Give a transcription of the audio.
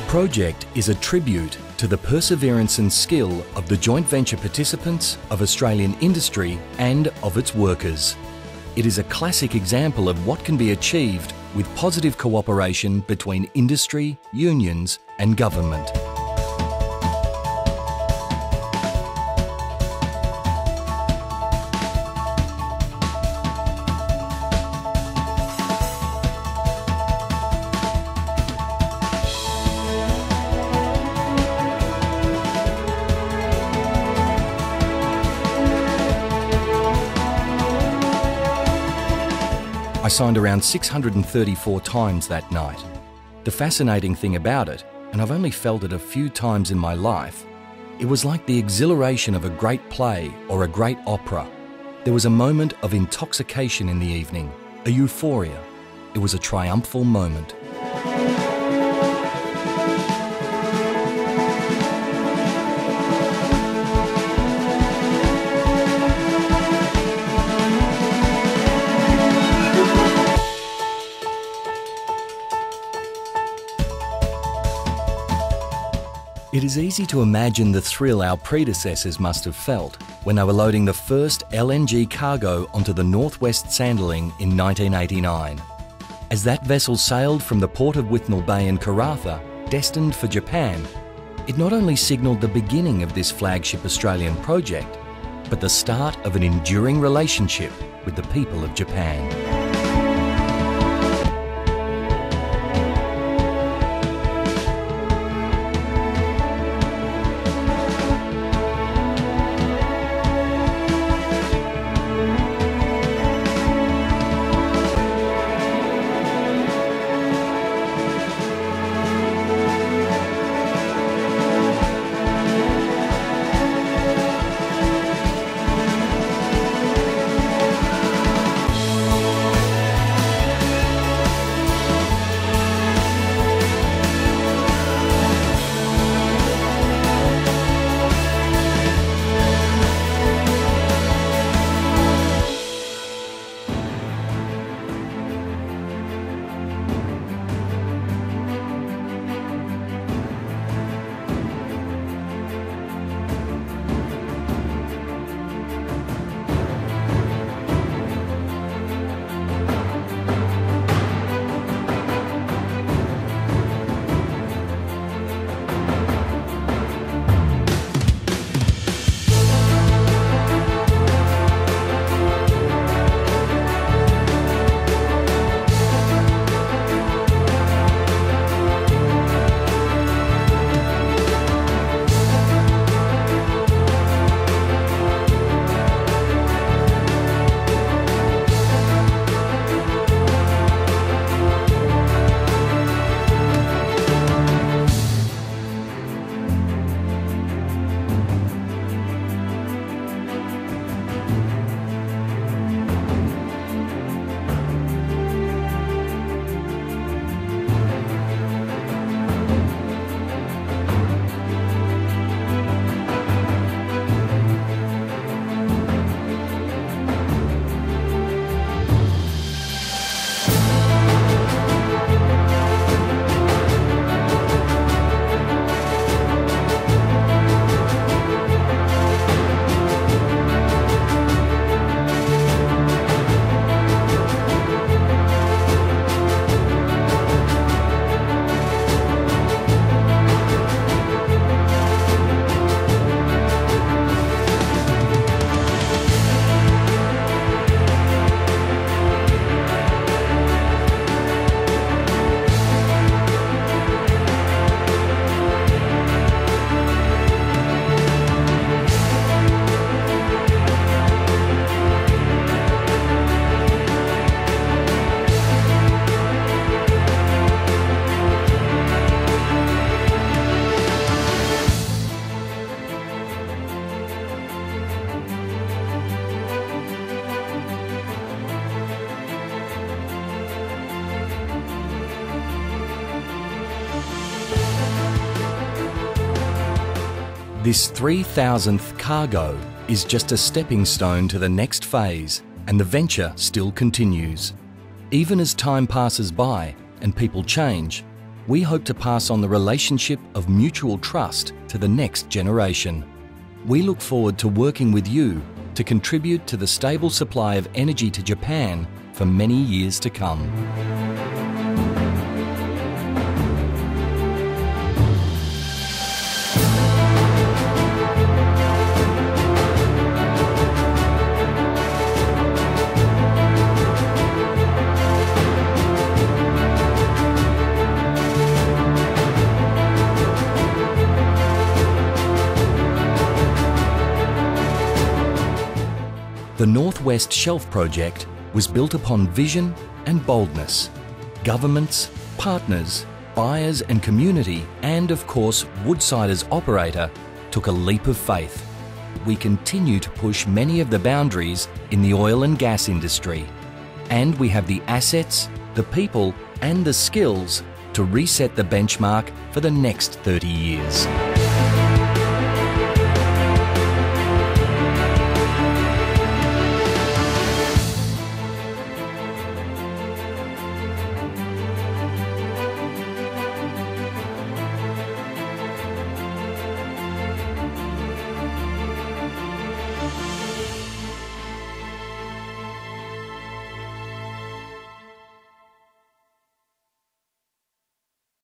project is a tribute to the perseverance and skill of the joint venture participants, of Australian industry and of its workers. It is a classic example of what can be achieved with positive cooperation between industry, unions and government. I signed around 634 times that night. The fascinating thing about it, and I've only felt it a few times in my life, it was like the exhilaration of a great play or a great opera. There was a moment of intoxication in the evening, a euphoria. It was a triumphal moment. It is easy to imagine the thrill our predecessors must have felt when they were loading the first LNG cargo onto the Northwest Sanderling in 1989. As that vessel sailed from the port of Withnell Bay in Karratha, destined for Japan, it not only signalled the beginning of this flagship Australian project, but the start of an enduring relationship with the people of Japan. This 3000th cargo is just a stepping stone to the next phase, and the venture still continues. Even as time passes by and people change, we hope to pass on the relationship of mutual trust to the next generation. We look forward to working with you to contribute to the stable supply of energy to Japan for many years to come. The Northwest Shelf Project was built upon vision and boldness. Governments, partners, buyers and community, and of course Woodside as operator, took a leap of faith. We continue to push many of the boundaries in the oil and gas industry. And we have the assets, the people and the skills to reset the benchmark for the next 30 years.